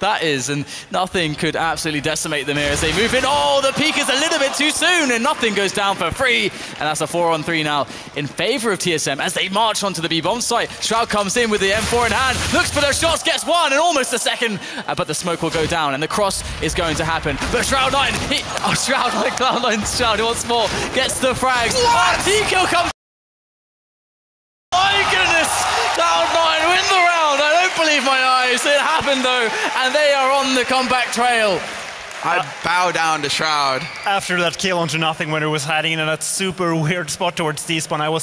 that is, and n0thing could absolutely decimate them here as they move in. Oh, the peek is a little bit too soon, and n0thing goes down for free. And that's a four on three now in favor of TSM as they march onto the B bomb site. Shroud comes in with the M4 in hand, looks for the shots, gets one, and almost a second, uh, but the smoke will go down, and the cross is going to happen. But Shroud9, he, oh, Shroud9, Cloud9, Shroud once more gets the frags. What? Oh, T-kill comes. My eyes. It happened though, and they are on the comeback trail. I bow down to Shroud. After that kill onto nothing when it was hiding in that super weird spot towards T-spawn, I was